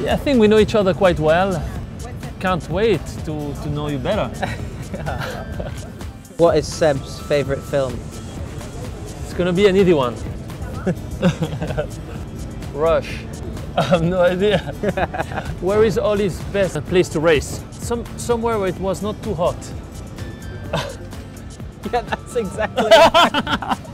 Yeah, I think we know each other quite well. Can't wait to, to know you better. What is Seb's favourite film? It's gonna be an easy one. Rush. I have no idea. where is Ollie's best place to race? Some, somewhere where it was not too hot. Yeah, that's exactly.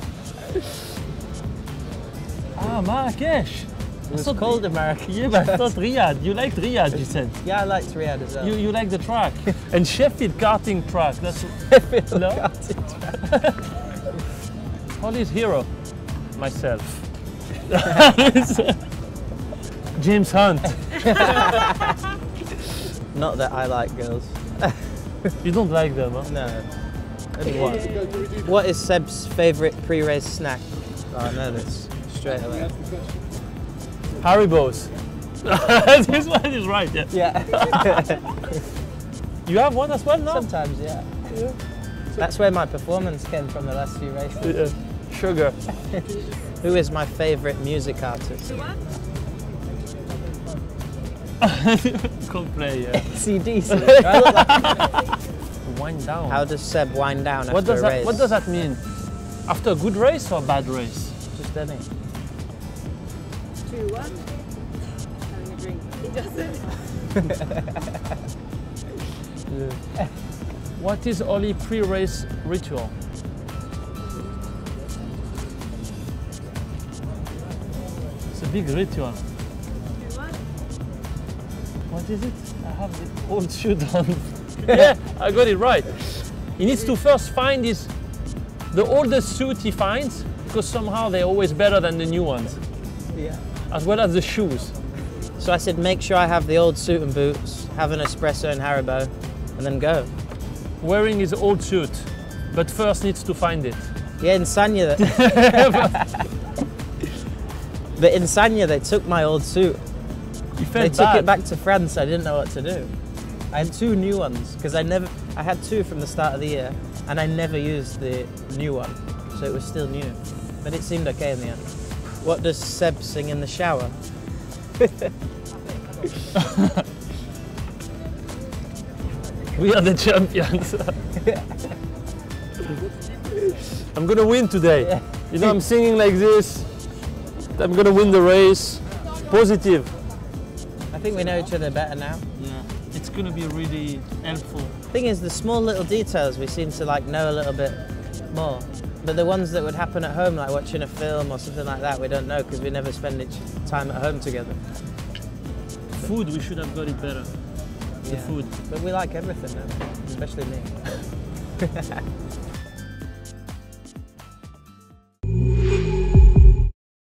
Ah, Marrakesh. It was thought- called America. Yeah, but I thought Riyadh. You like Riyadh, you said. Yeah, I liked Riyadh as well. You, you like the track. and Sheffield karting track. That's Sheffield no? Ollie's hero. Myself. James Hunt. Not that I like girls. You don't like them, huh? No. Only one. What is Seb's favourite pre-race snack? Oh, I know this straight away. Haribo's. this one is right, yeah. Yeah. You have one as well now? Sometimes, yeah. That's where my performance came from the last few races. Yeah. Sugar. Who is my favourite music artist? Can't play, yeah. CDC. Do I look like- Wind down. How does Seb wind down after does a that race? what does that mean? After a good race or a bad race? Just any. Two, one. Uh, having a drink. He doesn't. What is Ollie pre-race ritual? It's a big ritual. What is it? I have the old shoot on. yeah, I got it right. He needs to first find his the oldest suit he finds because somehow they're always better than the new ones, Yeah. as well as the shoes. So I said, make sure I have the old suit and boots, have an espresso and Haribo, and then go. Wearing his old suit, but first needs to find it. Yeah, in Sanya. That... but in Sanya, they took my old suit. He They took bad. it back to France. I didn't know what to do. I had two new ones because I never. I had two from the start of the year, and I never used the new one, so it was still new. But it seemed okay in the end. What does Seb sing in the shower? We are the champions. I'm gonna win today. You know, I'm singing like this. I'm gonna win the race. Positive. I think we know each other better now. Yeah. It's gonna be really helpful. Thing is, the small little details we seem to like know a little bit more. But the ones that would happen at home, like watching a film or something like that, we don't know because we never spend each time at home together. Food, we should have got it better. The Yeah. food. But we like everything now, especially me.